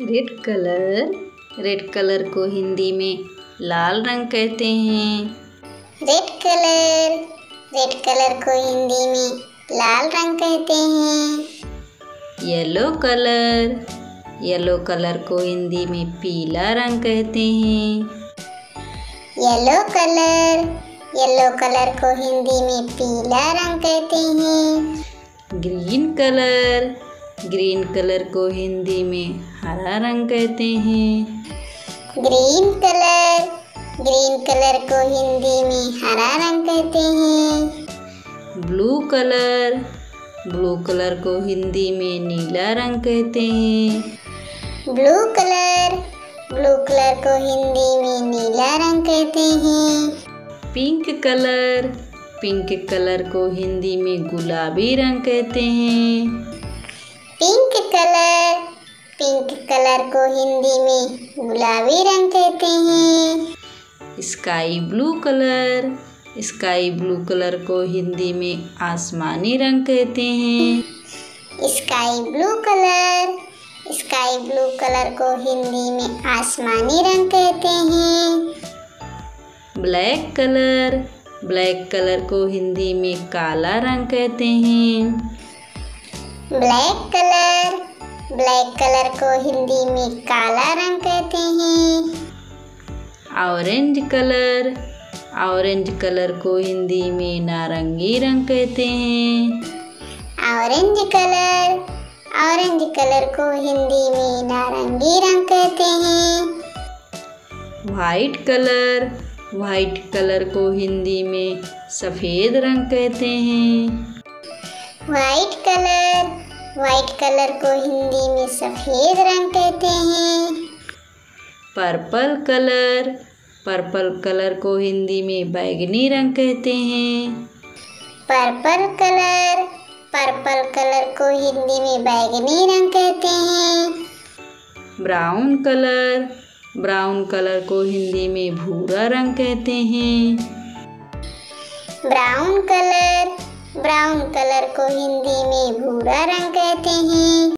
Red colour red colour को हिंदी में लाल रंग कहते हैं। रेड कलर रेड कलर को हिंदी में लाल रंग कहते हैं। येलो कलर येलो कलर को हिंदी में पीला रंग कहते हैं। येलो कलर येलो कलर को हिंदी में पीला रंग कहते हैं। ग्रीन कलर ग्रीन कलर को हिंदी में हरा रंग कहते हैं। ग्रीन कलर ग्रीन कलर को हिंदी में हरा रंग कहते हैं। ब्लू कलर ब्लू कलर को हिंदी में नीला रंग कहते हैं। ब्लू कलर ब्लू कलर को हिंदी में नीला रंग कहते हैं। पिंक कलर पिंक कलर को हिंदी में गुलाबी रंग कहते हैं। पिंक कलर पिंक कलर को हिंदी में गुलाबी रंग कहते हैं। Sky blue colour sky blue colour को हिंदी में आसमानी रंग कहते हैं। Sky blue colour sky blue colour को हिंदी में आसमानी रंग कहते हैं। ब्लैक कलर ब्लैक कलर को हिंदी में काला रंग कहते हैं। Black colour. ब्लैक कलर को हिंदी में काला रंग कहते हैं। Orange colour. ऑरेंज कलर को हिंदी में नारंगी रंग कहते हैं। Orange colour. ऑरेंज कलर को हिंदी में नारंगी रंग कहते हैं। White colour. वाइट कलर को हिंदी में सफ़ेद रंग कहते हैं। वाइट कलर वाइट कलर को हिंदी में सफ़ेद रंग कहते हैं। पर्पल कलर पर्पल कलर को हिंदी में बैगनी रंग कहते हैं। पर्पल कलर पर्पल कलर को हिंदी में बैगनी रंग कहते हैं। ब्राउन कलर ब्राउन कलर को हिंदी में भूरा रंग कहते हैं। ब्राउन कलर ब्राउन कलर को हिंदी में भूरा रंग कहते हैं।